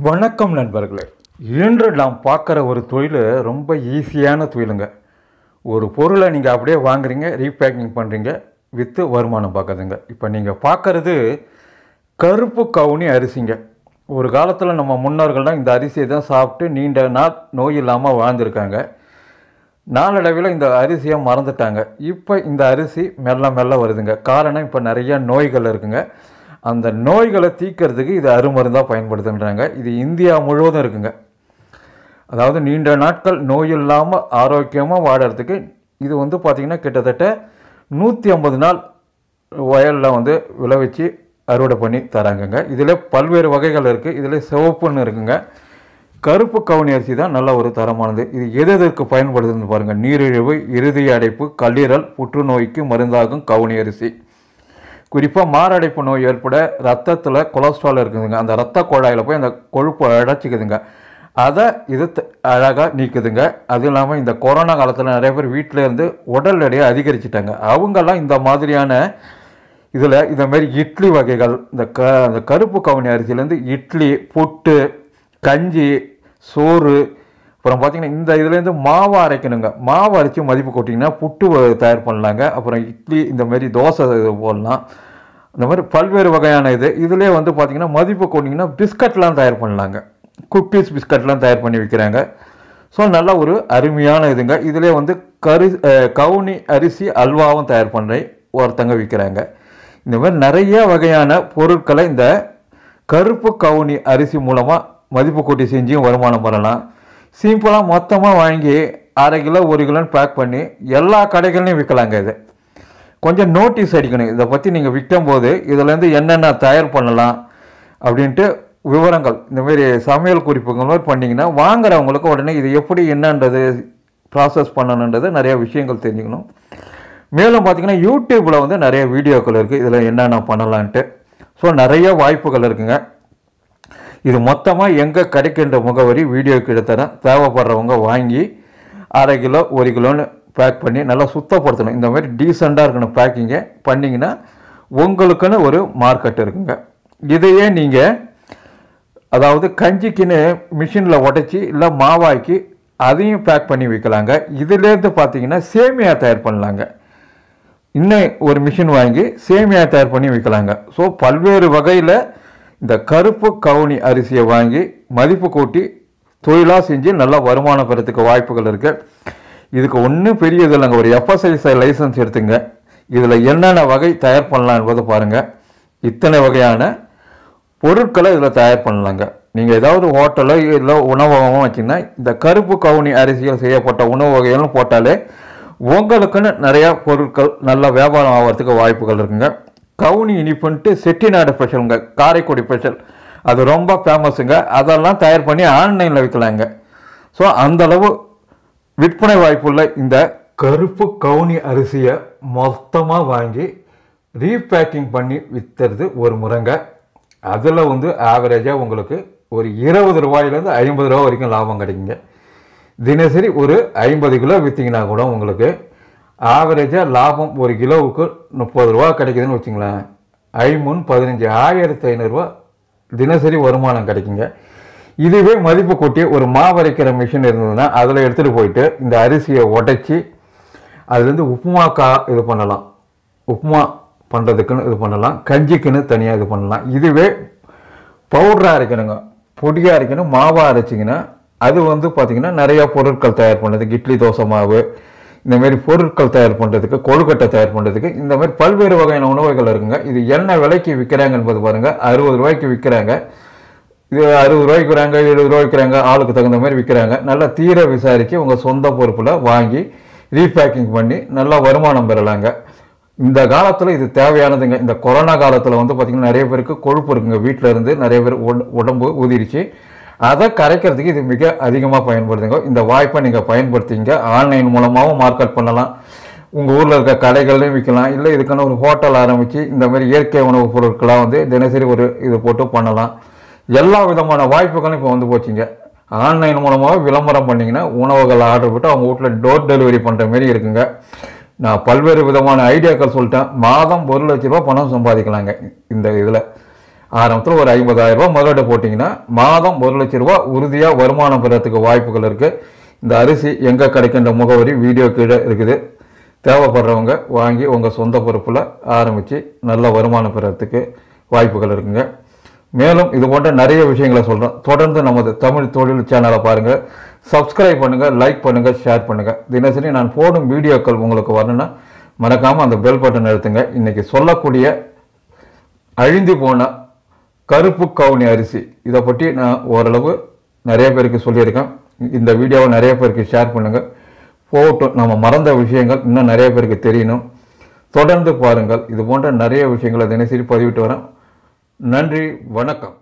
வணக்கம் நண்பர்களே. இன்று நாம் பார்க்குற ஒரு தொழில் ரொம்ப ஈஸியான தொழிலுங்க. ஒரு பொருளை நீங்கள் அப்படியே வாங்குறீங்க ரீபேக்கிங் பண்ணுறீங்க விற்று வருமானம் பார்க்குறதுங்க இப்போ நீங்கள் பார்க்குறது கருப்பு கவுனி அரிசிங்க. ஒரு காலத்தில் நம்ம முன்னோர்கள்லாம் இந்த அரிசியை தான் சாப்பிட்டு நீண்ட நாள் நோய் இல்லாமல் வாழ்ந்திருக்காங்க. நாளடைவில் இந்த அரிசியை மறந்துட்டாங்க. இப்போ இந்த அரிசி மெல்ல மெல்ல வருதுங்க. காரணம் இப்போ நிறைய நோய்கள் இருக்குங்க. அந்த நோய்களை தீக்கிறதுக்கு இது அருமருந்தாக பயன்படுத்துன்றாங்க இது இந்தியா முழுவதும் இருக்குங்க. அதாவது நீண்ட நாட்கள் நோய் இல்லாமல் ஆரோக்கியமாக வாடுறதுக்கு இது வந்து பார்த்திங்கன்னா கிட்டத்தட்ட நூற்றி ஐம்பது நாள் வயலில் வந்து விளைவிச்சு அறுவடை பண்ணி தராங்கங்க. இதில் பல்வேறு வகைகள் இருக்குது இதில் சிவப்புன்னு இருக்குங்க. கருப்பு கவுனி அரிசி தான் நல்ல ஒரு தரமானது. இது எது எதற்கு பயன்படுதுன்னு பாருங்கள் நீரிழிவு இறுதி அடைப்பு கல்லீரல் புற்றுநோய்க்கு மருந்தாகும் கவுனி அரிசி. குறிப்பாக மாரடைப்பு நோய் ஏற்பட ரத்தத்தில் கொலஸ்ட்ரால் இருக்குதுங்க. அந்த ரத்த குழாயில் போய் அந்த கொழுப்பு அடைச்சிக்குதுங்க. அதை இது அழகாக நீக்குதுங்க. அதுவும் இல்லாமல் இந்த கொரோனா காலத்தில் நிறைய பேர் வீட்டில் இருந்து உடல் எடையை அதிகரிச்சிட்டாங்க. அவங்கெல்லாம் இந்த மாதிரியான இதில் இந்த மாதிரி இட்லி வகைகள் இந்த க அந்த கருப்பு கவுனி அரிசியிலேருந்து இட்லி புட்டு கஞ்சி சோறு அப்புறம் பார்த்தீங்கன்னா இந்த இதுலேருந்து மாவு அரைக்கணுங்க. மாவு அரைச்சி மதிப்பு கொட்டிங்கன்னா புட்டு தயார் பண்ணலாங்க. அப்புறம் இட்லி இந்த மாதிரி தோசை இது போடலாம். இந்த மாதிரி பல்வேறு வகையான இது. இதுலேயே வந்து பார்த்திங்கன்னா மதிப்பு கொட்டிங்கன்னா பிஸ்கட்லாம் தயார் பண்ணலாங்க. குக்கீஸ் பிஸ்கட்லாம் தயார் பண்ணி விற்கிறாங்க ஸோ நல்ல ஒரு அருமையான இதுங்க. இதிலே வந்து கரு கவுனி அரிசி அல்வாவும் தயார் பண்ணுற ஒருத்தங்க விற்கிறாங்க இந்த மாதிரி நிறைய வகையான பொருட்களை இந்த கருப்பு கவுனி அரிசி மூலமாக மதிப்பு கூட்டி செஞ்சும் வருமானம் பண்ணலாம் சிம்பிளாக மொத்தமாக வாங்கி அரை கிலோ ஒரு கிலோன்னு பேக் பண்ணி எல்லா கடைகள்லையும் விற்கலாங்க இது. கொஞ்சம் நோட்டீஸ் அடிக்கணும். இதை பற்றி நீங்கள் விற்கும்போது இதுலேருந்து என்னென்ன தயார் பண்ணலாம் அப்படின்ட்டு விவரங்கள். இந்தமாரி சமையல் குறிப்புகள் மாதிரி பண்ணிங்கன்னா வாங்குறவங்களுக்கு உடனே இது எப்படி என்னன்றது ப்ராசஸ் பண்ணணுன்றது நிறையா விஷயங்கள் தெரிஞ்சுக்கணும். மேலும் பார்த்தீங்கன்னா யூடியூப்பில் வந்து நிறைய வீடியோக்கள் இருக்குது இதில் என்னென்ன பண்ணலான்ட்டு. ஸோ நிறைய வாய்ப்புகள் இருக்குங்க. இது மொத்தமாக எங்கே கிடைக்கின்ற முகவரி வீடியோ கீழே தரேன் தேவைப்படுறவங்க வாங்கி அரை கிலோ ஒரு கிலோன்னு பேக் பண்ணி நல்லா சுத்தப்படுத்தணும். இந்த மாதிரி டீசெண்டாக இருக்கணும் பேக்கிங்கை பண்ணிங்கன்னா உங்களுக்குன்னு ஒரு மார்க்கெட் இருக்குங்க. இதையே நீங்கள் அதாவது கஞ்சிக்குன்னு மிஷினில் உடச்சி இல்லை மாவாக்கி அதையும் பேக் பண்ணி விற்கலாங்க இதுலேருந்து பார்த்தீங்கன்னா சேமியா தயார் பண்ணலாங்க. இன்னும் ஒரு மிஷின் வாங்கி சேமியா தயார் பண்ணி விற்கலாங்க ஸோ பல்வேறு வகையில் இந்த கருப்பு கவுனி அரிசியை வாங்கி மதிப்பு கூட்டி தொழிலாக செஞ்சு நல்லா வருமானம் பெறத்துக்கு வாய்ப்புகள் இருக்குது இதுக்கு ஒன்றும் பெரிய இது இல்லைங்க. ஒரு எஃப்எஸ்ஐ லைசன்ஸ் எடுத்துங்க. இதில் என்னென்ன வகை தயார் பண்ணலாம் என்பதை பாருங்கள் இத்தனை வகையான பொருட்களை இதில் தயார் பண்ணலாங்க. நீங்கள் ஏதாவது ஹோட்டலோ இல்லை உணவகமோ வச்சிங்கன்னா இந்த கருப்பு கவுனி அரிசியில் செய்யப்பட்ட உணவு வகைகளும் போட்டாலே உங்களுக்குன்னு நிறையா பொருட்கள் நல்ல வியாபாரம் ஆகிறதுக்கு வாய்ப்புகள் இருக்குங்க. கவுனி இனிப்புன்ட்டு செட்டிநாடு ஸ்பெஷலுங்க காரைக்குடி ஸ்பெஷல் அது ரொம்ப ஃபேமஸுங்க அதெல்லாம் தயார் பண்ணி ஆன்லைனில் விற்கலாங்க ஸோ அந்தளவு விற்பனை வாய்ப்புள்ள இந்த கருப்பு கவுனி அரிசியை மொத்தமாக வாங்கி ரீபேக்கிங் பண்ணி விற்றுறது ஒரு முறைங்க. அதில் வந்து ஆவரேஜாக உங்களுக்கு ஒரு இருபது ரூபாயிலேருந்து ஐம்பது ரூபா வரைக்கும் லாபம் கிடைக்குங்க. தினசரி ஒரு ஐம்பது கிலோ விற்றீங்கன்னா கூட உங்களுக்கு ஆவரேஜாக லாபம் ஒரு கிலோவுக்கு முப்பது ரூபா கிடைக்குதுன்னு வச்சுங்களேன். ஐமுன் பதினஞ்சு ஆயிரத்தி ஐநூறுரூவா தினசரி வருமானம் கிடைக்குங்க. இதுவே மதிப்பு கூட்டி ஒரு மாவரைக்கிற மிஷின் இருந்ததுன்னா அதில் எடுத்துகிட்டு போயிட்டு இந்த அரிசியை உடைச்சி அதுலேருந்து உப்புமா கா இது பண்ணலாம். உப்புமா பண்ணுறதுக்குன்னு இது பண்ணலாம். கஞ்சிக்குன்னு தனியாக இது பண்ணலாம். இதுவே பவுடராக அரைக்கணுங்க. பொடியாக அரைக்கணும் மாவாக அரைச்சிங்கன்னா அது வந்து பார்த்திங்கன்னா நிறையா பொருட்கள் தயார் பண்ணுறது இட்லி தோசை மாவு இந்த மாதிரி பொருட்கள் தயார் பண்ணுறதுக்கு கொழுக்கட்டை தயார் பண்ணுறதுக்கு இந்த மாதிரி பல்வேறு வகையான உணவுகள் இருக்குங்க. இது என்ன விலைக்கு விற்கிறாங்க என்பது பாருங்கள் அறுபது ரூபாய்க்கு விற்கிறாங்க இது அறுபது ரூபாய்க்கு விற்கிறாங்க எழுபது ரூபாய்க்கு விற்கிறாங்க ஆளுக்கு தகுந்த மாதிரி விற்கிறாங்க நல்லா தீர விசாரித்து உங்கள் சொந்த பொறுப்பில் வாங்கி ரீபேக்கிங் பண்ணி நல்லா வருமானம் பெறலாங்க. இந்த காலத்தில் இது தேவையானதுங்க. இந்த கொரோனா காலத்தில் வந்து பார்த்திங்கன்னா நிறைய பேருக்கு கொழுப்பு இருக்குங்க. வீட்டில் இருந்து நிறைய பேர் உடம்பு ஊதிருச்சு அதை கரைக்கிறதுக்கு இது மிக அதிகமாக பயன்படுத்துங்க இந்த வாய்ப்பை நீங்கள் பயன்படுத்திங்க. ஆன்லைன் மூலமாகவும் மார்க்கெட் பண்ணலாம். உங்கள் ஊரில் இருக்க கடைகள்லையும் விற்கலாம். இல்லை இதுக்கான ஒரு ஹோட்டல் ஆரம்பித்து இந்த மாதிரி இயற்கை உணவுப் பொருட்களாக வந்து தினசரி ஒரு இது போட்டு பண்ணலாம். எல்லா விதமான வாய்ப்புகளும் இப்போ வந்து போச்சுங்க. ஆன்லைன் மூலமாக விளம்பரம் பண்ணிங்கன்னா உணவுகள் ஆர்டர் போட்டு அவங்க வீட்டில் டோர் டெலிவரி பண்ணுற மாரி இருக்குங்க. நான் பல்வேறு விதமான ஐடியாக்கள் சொல்லிட்டேன். மாதம் ஒரு லட்ச ரூபா பணம் சம்பாதிக்கலாங்க இந்த இதில். ஆரம்பத்தில் ஒரு ஐம்பதாயிரம் ரூபா முதலீடு போட்டிங்கன்னா மாதம் ஒரு லட்ச ரூபா உறுதியாக வருமானம் பெறத்துக்கு வாய்ப்புகள் இருக்குது இந்த அரிசி எங்கே கிடைக்கின்ற முகவரி வீடியோ கீழே இருக்குது. தேவைப்படுறவங்க வாங்கி உங்கள் சொந்த பொறுப்பில் ஆரம்பித்து நல்ல வருமானம் பெறத்துக்கு வாய்ப்புகள் இருக்குங்க. மேலும் இது போன்ற நிறைய விஷயங்களை சொல்கிறோம் தொடர்ந்து நமது தமிழ் தொழில் சேனலை பாருங்கள் சப்ஸ்கிரைப் பண்ணுங்கள் லைக் பண்ணுங்கள் ஷேர் பண்ணுங்கள் தினசரி நான் போடும் வீடியோக்கள் உங்களுக்கு வரணும்னா மறக்காமல் அந்த பெல் பட்டன் எடுத்துங்க. இன்றைக்கி சொல்லக்கூடிய அழிந்து போன கருப்பு கவுனி அரிசி. இதை பற்றி நான் ஓரளவு நிறைய பேருக்கு சொல்லியிருக்கேன். இந்த வீடியோவை நிறைய பேருக்கு ஷேர் பண்ணுங்கள் போகட்டும் நம்ம மறந்த விஷயங்கள் இன்னும் நிறைய பேருக்கு தெரியணும். தொடர்ந்து பாருங்கள். இது போன்ற நிறைய விஷயங்களை தினசரி பதிவிட்டு வரேன். நன்றி வணக்கம்.